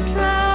to try.